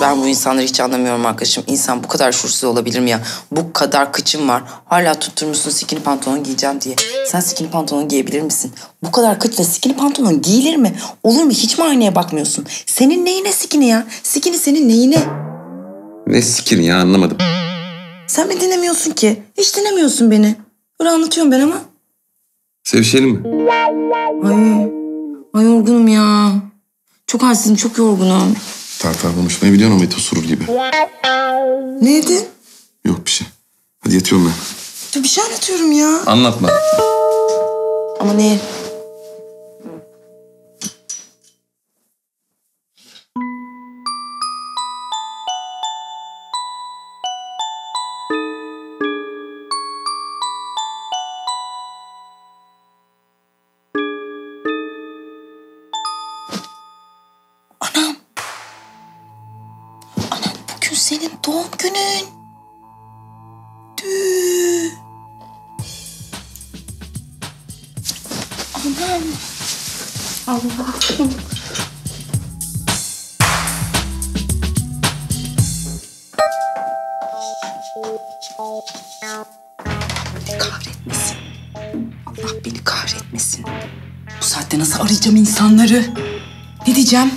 Ben bu insanları hiç anlamıyorum arkadaşım. İnsan bu kadar şuursuz olabilir mi ya? Bu kadar kıçım var. Hala tutturmuşsun skinny pantolon giyeceğim diye. Sen skinny pantolon giyebilir misin? Bu kadar kıçla skinny pantolon giyilir mi? Olur mu? Hiç mi aynaya bakmıyorsun? Senin neyine skinny ya? Skinny senin neyine? Ne sikin ya anlamadım. Sen beni dinlemiyorsun ki. Hiç dinlemiyorsun beni. Böyle anlatıyorum ben ama. Sevişelim mi? Ay, ay yorgunum ya. Çok halsizim, çok yorgunum. Tartar konuşmayı biliyorsun o Mete Surur gibi. Neydi? Yok bir şey. Hadi yatıyorum ben. Bir şey anlatıyorum ya. Anlatma. Ama ne? Senin doğum günün. Tüh. Anam. Allah'ım. Kahretmesin. Allah beni kahretmesin. Bu saatte nasıl arayacağım insanları? Ne diyeceğim?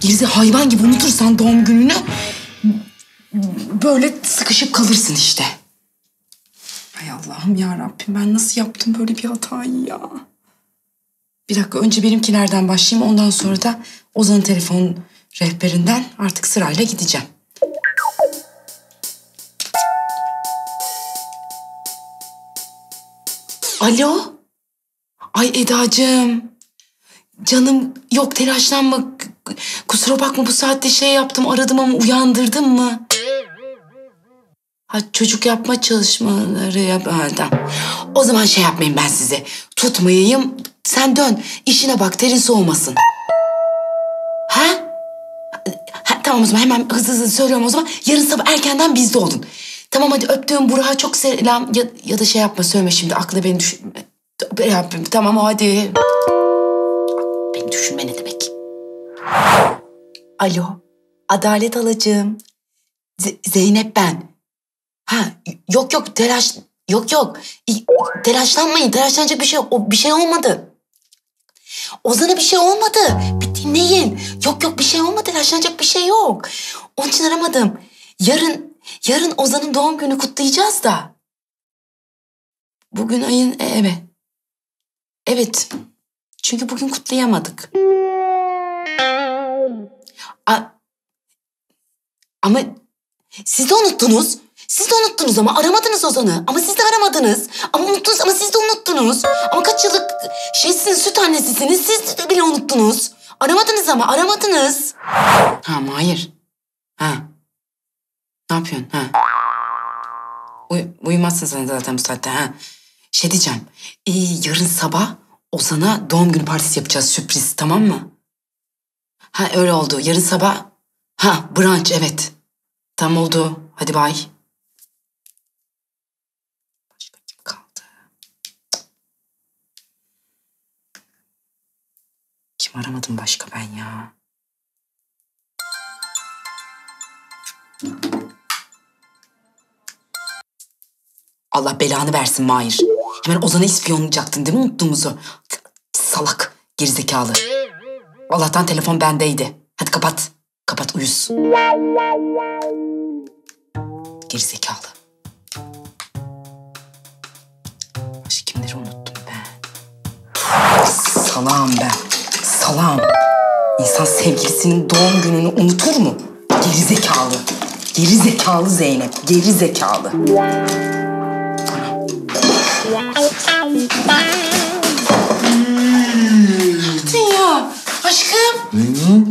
Gerisi hayvan gibi unutursan doğum gününü böyle sıkışıp kalırsın işte. Hay Allah'ım ya Rabbim ben nasıl yaptım böyle bir hatayı ya? Bir dakika önce benimkilerden başlayayım ondan sonra da Ozan'ın telefon rehberinden artık sırayla gideceğim. Alo? Ay Edacığım. Canım yok telaşlanma. Kusura bakma bu saatte şey yaptım aradım ama uyandırdım mı? Ha çocuk yapma çalışmaları yap. Ha. O zaman şey yapmayayım ben size. Tutmayayım. Sen dön. İşine bak terin soğumasın. Ha? ha? Tamam o zaman hemen hızlı hızlı söylüyorum o zaman. Yarın sabah erkenden bizde olun. Tamam hadi öptüğüm Burak'a çok selam. Ya, ya da şey yapma söyleme şimdi aklı beni düşün. Tamam hadi. Beni düşünme ne demek? Alo. Adalet alacağım. Z- Zeynep ben. Ha yok yok telaş yok yok. Telaşlanmayın. Telaşlanacak bir şey yok. Bir şey olmadı. Ozan'a bir şey olmadı. Bir dinleyin. Yok yok bir şey olmadı. Telaşlanacak bir şey yok. Onun için aramadım. Yarın yarın Ozan'ın doğum günü kutlayacağız da. Bugün ayın e, evet. Evet. Çünkü bugün kutlayamadık. A- ama siz de unuttunuz. Siz de unuttunuz ama aramadınız Ozan'ı. Ama siz de aramadınız. Ama unuttunuz ama siz de unuttunuz. Ama kaç yıllık şeysiniz, süt annesisiniz. Siz de bile unuttunuz. Aramadınız ama aramadınız. Ha ama hayır. Ha. Ne yapıyorsun? Ha. Uy uyumazsın sen zaten bu saatte. Ha. Şey diyeceğim. Ee, yarın sabah Ozan'a doğum günü partisi yapacağız sürpriz tamam mı? Ha öyle oldu. Yarın sabah ha brunch evet. Tamam oldu. Hadi bay. Başka kim kaldı? Kim aramadım başka ben ya? Allah belanı versin Mahir. Hemen Ozan'ı ispiyonlayacaktın değil mi unuttuğumuzu? Salak, gerizekalı. Allah'tan telefon bendeydi. Hadi kapat. Kapat uyuz. Gerizekalı. Başka kimleri unuttum ben? Salam ben. Salam. İnsan sevgilisinin doğum gününü unutur mu? Gerizekalı. Gerizekalı Zeynep. Gerizekalı. ya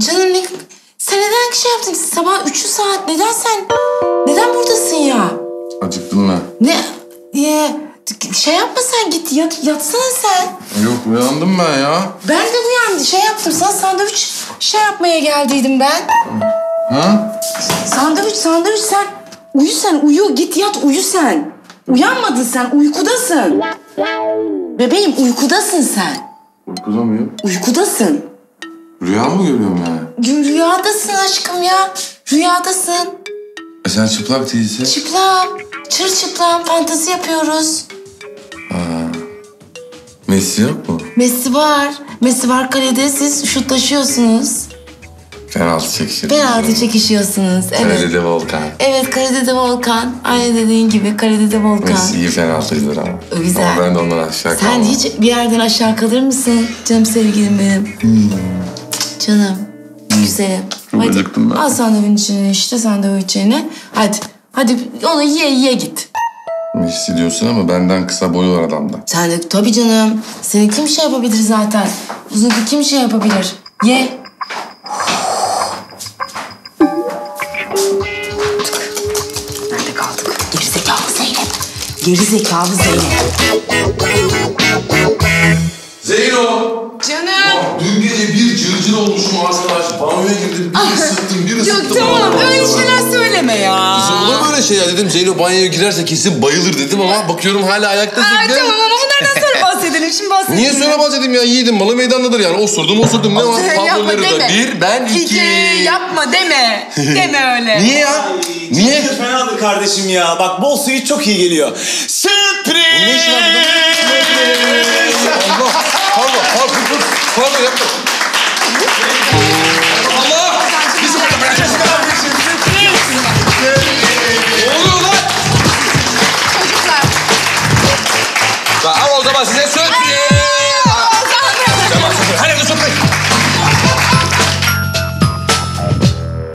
Canım ne... Sen neden şey yaptın? Sabah üçü saat. Neden sen... Neden buradasın ya? Acıktın mı? Ne? Ee, şey yapma sen git yat, yatsana sen. Yok uyandım ben ya. Ben de uyandım. Şey yaptım. Sana sandviç şey yapmaya geldiydim ben. Ha? Sandviç sandviç sen. Uyu sen uyu. Git yat uyu sen. Uyanmadın sen. Uykudasın. Bebeğim uykudasın sen. Uykuda mıyım? Uykudasın. Rüya mı görüyorum yani? Rüyadasın aşkım ya. Rüyadasın. E sen çıplak değilsin. Çıplam. Çır çıplam fantezi yapıyoruz. Messi yok mu? Messi var. Messi var kalede siz şutlaşıyorsunuz. Penaltı çekişir. Penaltı çekişiyorsunuz. Evet. Kalede de Volkan. Evet kalede de Volkan. Aynı dediğin gibi kalede de Volkan. Messi iyi penaltıcıdır ama. Güzel. Ama ben de ondan aşağı Sen kalmam. hiç bir yerden aşağı kalır mısın? Canım sevgilim benim. Canım. Güzelim. Çok acıktım ben. Al sandviçin içine işte sandviç içine. Hadi. Hadi onu ye ye git. Messi diyorsun ama benden kısa boyu var adamda. Sen de tabii canım. Seni kim şey yapabilir zaten? Uzun kim şey yapabilir? Ye. Nerede kaldık? Gerizekalı Zeynep. Gerizekalı Zeynep. Cırcır olmuşum arkadaş. Banyoya girdim, bir ısıttım, bir ısıttım. Yok tamam öyle şeyler söyleme ya. Kızım olur mu öyle şey ya dedim Zeyno banyoya girerse kesin bayılır dedim ama bakıyorum hala ayaktasın. Ay Gel. tamam ama bunlardan sonra bahsedelim. Şimdi bahsedelim. Niye sonra bahsedeyim ya yiğidim malı meydandadır yani osurdum osurdum ne var Sen Pablo yapma Neruda deme. bir ben iki. İki. Yapma deme. Deme öyle. Niye ya? Niye? Niye? Fenadır kardeşim ya. Bak bol suyu çok iyi geliyor. Sürpriz! Ne işi var burada? Allah pardon pardon dur pardon yapma. Thank you.